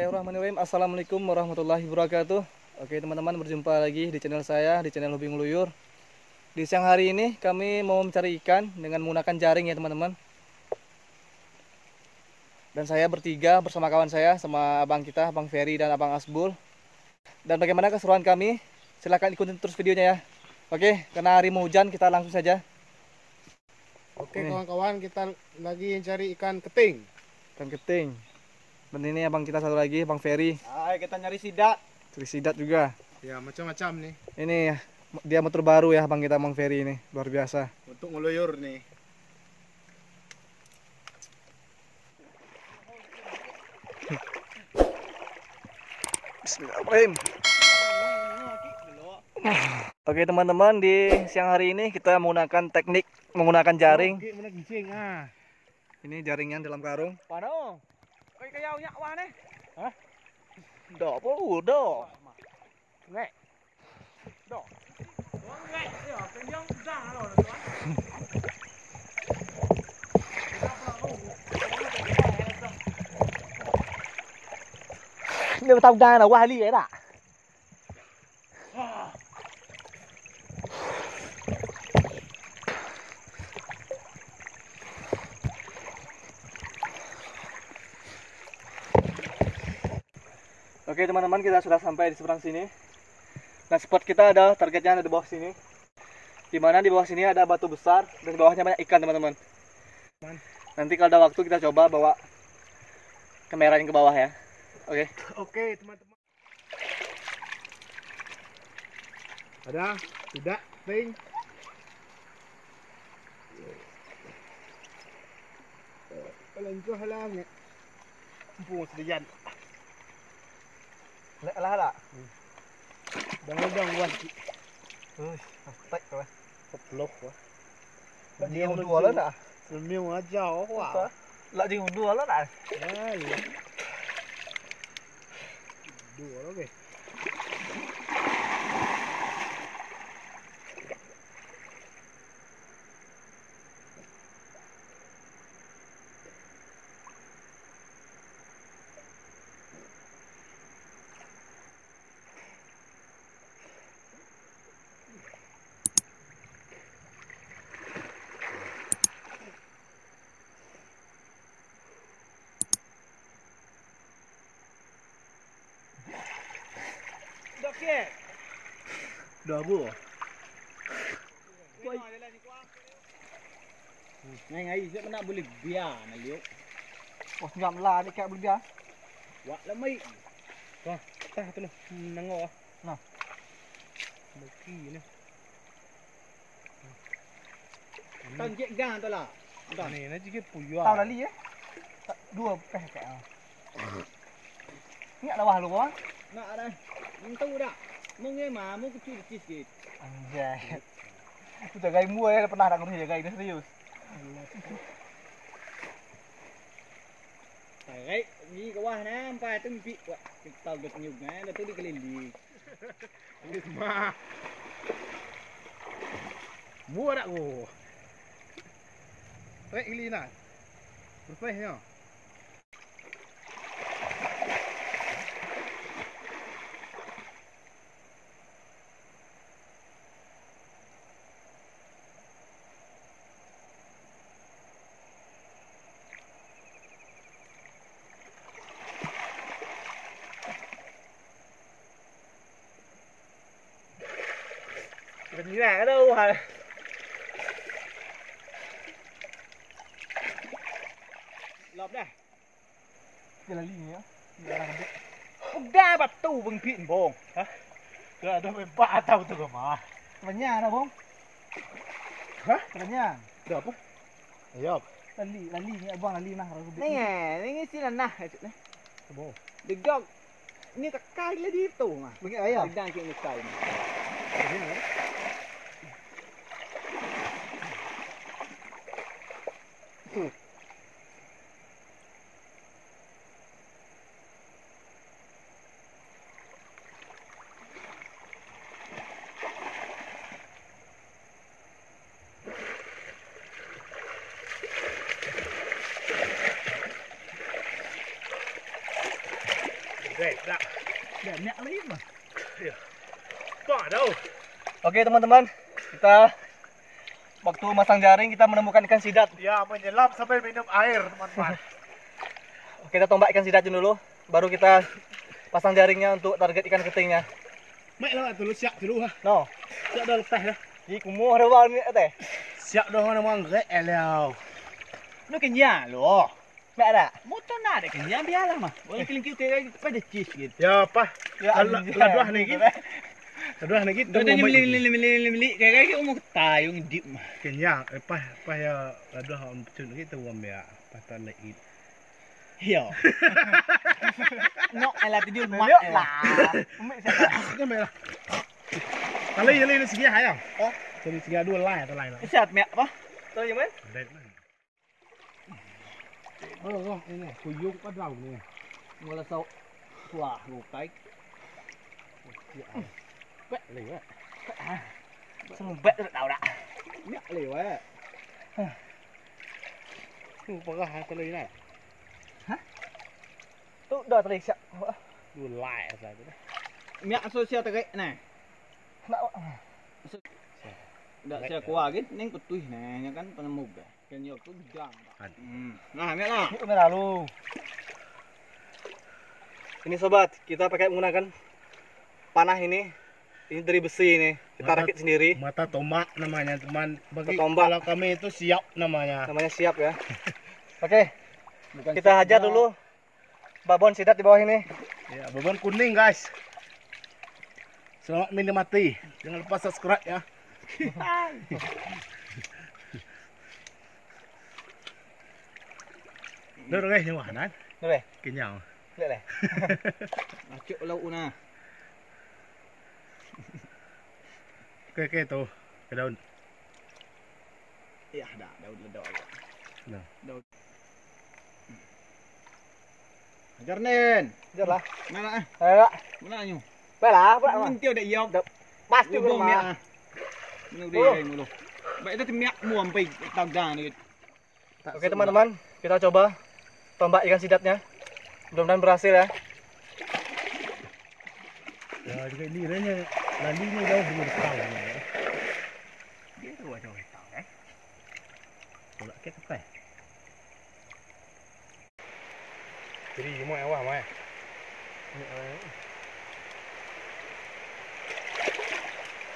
Bismillahirrahmanirrahim. Assalamualaikum warahmatullahi wabarakatuh. Oke teman-teman berjumpa lagi di channel saya Di channel Hobi Ngeluyur Di siang hari ini kami mau mencari ikan Dengan menggunakan jaring ya teman-teman. Dan saya bertiga bersama kawan saya Sama abang kita, Abang Ferry dan Abang Asbul. Dan bagaimana keseruan kami? Silahkan ikutin terus videonya ya. Oke, karena hari mau hujan kita langsung saja. Oke kawan-kawan kita lagi cari ikan keting. Ikan keting Dan ini abang kita satu lagi, Abang Ferry Ayo kita nyari sidak. Trisidat juga Ya macam-macam nih. Ini dia motor baru ya Bang kita Bang Ferry ini luar biasa. Untuk ngeluyur nih. Bismillahirrahmanirrahim. Oke teman-teman di siang hari ini kita menggunakan teknik menggunakan jaring. Ah. Ini jaringnya dalam karung. Pano. Oi kayaw nya wane. Ha? Dok po udo. Ngai. Dok. nghe ngai. Yo, kenyang zang lo lo. Nếu tao ra là qua ly ấy đã. Oke teman-teman kita sudah sampai di seberang sini. Nah spot kita ada targetnya ada di bawah sini. Di mana di bawah sini ada batu besar dan di bawahnya banyak ikan teman-teman. Nanti kalau ada waktu kita coba bawa kameranya ke bawah ya. Oke. Oke, teman-teman. Ada? Tidak? Ting? Kalian ko halang eh. Buong sedian. Lah lah. Dang-dang wan. Tak kau. Koplok wah. Dia dua lah nak. Semiu aja wah. Lah dia dua lah nak. Ah, iya. Dua lagi. Dok ke? Dua bu. Ngai ngai saya nak boleh biar nak liuk. Oh ngam lah ni kat boleh dia. Wak lemai. Tah tu noh. Nango ah. Nah. Beki ni. Tan kek gang tu lah. Dah ni nak jige puya. Tahu lali eh. Dua peh kat. Ni ada wah lu ah. Nak ada. Mentau dah. Mungkin mah, mungkin cuci sikit. Anjay. Udah gay mua ya, pernah nak ngurus ya gay ini serius. Gay, ni kau wah nam, pai tu mimpi. Kita dah nyuk ngan, dah tu di kelindi. Lima. Mua dah gua. Rek ilina. Berpeh ya. Mình ra ở đâu hả? Lop dah. Dia lali ni ah. Dia orang ambil. Udah batu bengpin bong. Dah ada mempak tahu tu mah. Banyak dah bong. Hah? Banyak. Dah apa? Ya. Lali, lali ni abang lali nah. Orang Ni eh, ni sila nah. Sebo. Degok. Ni kakak lah di tu mah. Bagi ayam. Sedang kek ni kai. Baik, dah. Oke teman-teman, kita waktu masang jaring kita menemukan ikan sidat. Ya, menyelam sampai minum air, teman-teman. Kita tombak ikan sidatnya dulu, baru kita pasang jaringnya untuk target ikan ketingnya. Baik lah, dulu siap dulu ha. No, Siap dah lepas dah. di kumuh ada bawah ni teh. Siap dah mana mang rek elau. Lu kenyang lo. Tak ada. Motor nak ada kenyang biarlah mah. Boleh keling kita pada cheese gitu. Ya, apa? Ya, Lah- anjing. lah dua ni git. Tadulah na gito. Dada nimili nimili nimili nimili kaya kaya umog tayong dip. Kanya eh pa pa ya tadulah ang puto na gito wamya pata na it. Hiyo. No, ala tidil mak la. Umi sa ka mera. Kalau ini ini segi hayang. Oh, jadi segi dua lain atau lain lah. Sehat mek apa? Tahu yang mana? Dek mana? Bơ ini kuyung bắt đầu nè. Mua là sâu. Quả ngủ cái. Lah. Sembet tu tak tahu dah. Mek lewat. Tu perah hang kalau ini. Tu dah tadi siap. Dua lain saja dah. Mek sosial terik nah. Nak Dak saya kuah gitu, neng nah, nya kan penemuk dah. Kan yo tu gedang. Kan. Hmm. Nah, mek lah. Ini merah lu. Ini sobat, kita pakai menggunakan panah ini. Ini dari besi ini. Kita Mata- rakit sendiri. Mata tombak namanya teman. Bagi tombak. kalau kami itu siap namanya. Namanya siap ya. Oke, Bukan kita hajar dulu babon sidat di bawah ini. Ya, beban kuning guys. Selamat menikmati. Jangan lupa subscribe ya. Dah guys, makanan. Nih, Be. Kenyang. Lihat deh. Acuk lauk nah. Okey, okey tu. Ke daun. Ya, dah daud ledok. Dah. Daud. Hajar nen. Hajar lah. Mana ah? Ayo, Mana nyu? lah, buat lah. Mungkin dia yau. Pasti ke Lubang mek rumah. ah. Menu dia mulu. Baik tu mek muam pai tagang ni. Oke teman-teman, kita coba tombak ikan sidatnya. Mudah-mudahan berhasil ya. Ya, juga ni ranya. Lali ni dah belum tahu ni. Dia tu ada orang tahu eh. Tolak ke tepai. Jadi, mau awak mai.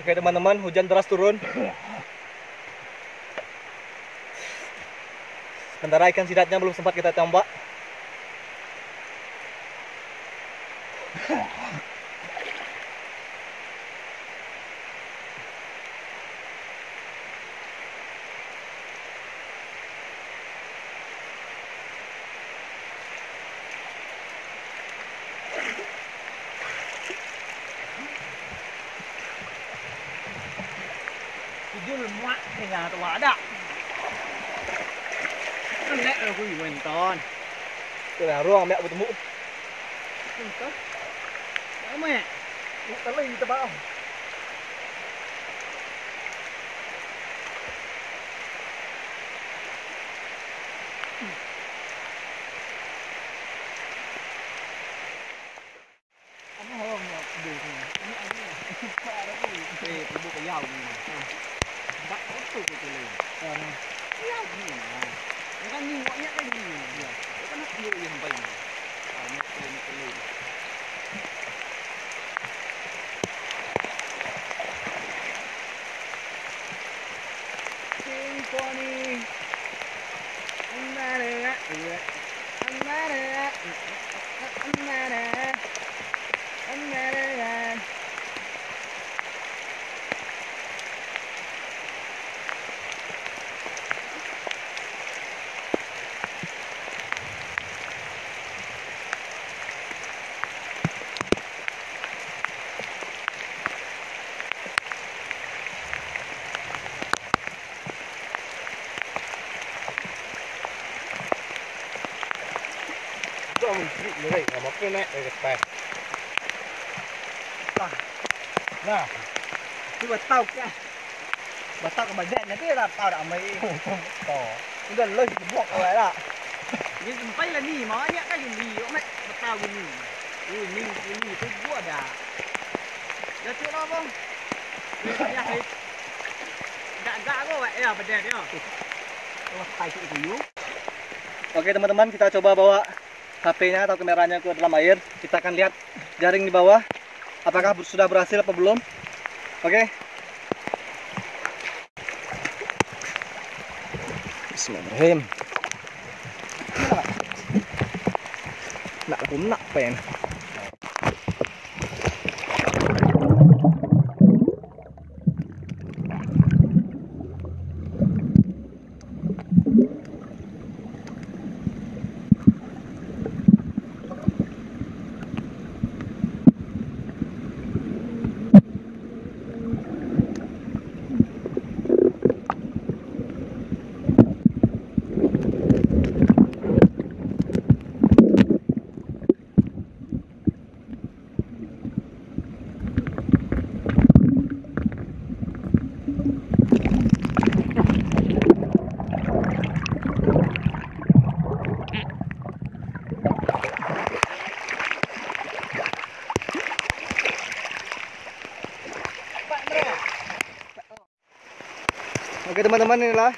Oke teman-teman, hujan deras turun. Sementara ikan sidatnya belum sempat kita tombak. nhà tao hóa đạo nó lẽ là quỷ quần con tôi là ruộng mẹ của tụi mũ không tốt đó mẹ tao lấy tao bao bắt I'm mad at you. I'm mad at I'm mad at Tu amun sikit ni rek. Mak ke naik dari tepai. Nah, Itu batau ke? Batau ke badan nanti dah tahu dah mai. To. Udah lo buat awak dah. Ni sampai lah ni, maknya kan yung liyo, mek, bataw ni. Ini ini itu gua dah. Dah tu lah bang. Ni ya hit. Gak-gak kau ya pada dia. Oh, kai itu you. Oke teman-teman kita coba bawa HP-nya atau kameranya ke dalam air. Kita akan lihat jaring di bawah. Apakah sudah berhasil apa belum? Oke. Bismillahirrahmanirrahim. Nak aku nak pen. Oke teman-teman inilah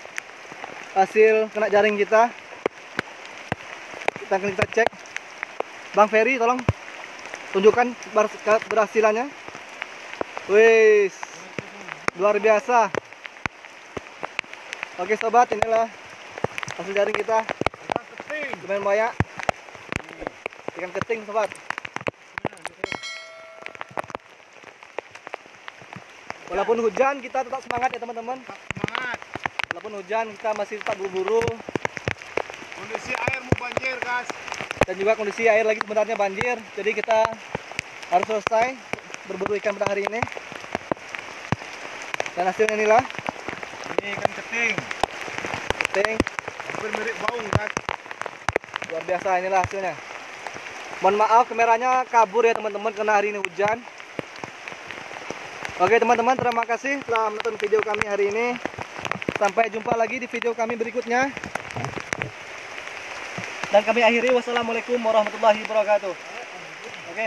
hasil kena jaring kita. Kita akan kita cek. Bang Ferry tolong tunjukkan ber- keberhasilannya. Wis. Luar biasa. Oke sobat, inilah hasil jaring kita. Lumayan banyak. Ikan keting sobat. Walaupun hujan kita tetap semangat ya teman-teman. Walaupun hujan kita masih tetap buru-buru Kondisi air mau banjir, guys. dan juga kondisi air lagi sebenarnya banjir. Jadi kita harus selesai berburu ikan pada hari ini. Dan hasilnya inilah Ini ikan keting. keting Hampir mirip baung, guys. luar biasa inilah hasilnya. Mohon maaf kameranya kabur ya teman-teman karena hari ini hujan. Oke teman-teman terima kasih telah menonton video kami hari ini. Sampai jumpa lagi di video kami berikutnya. Dan kami akhiri wassalamualaikum warahmatullahi wabarakatuh. Oke.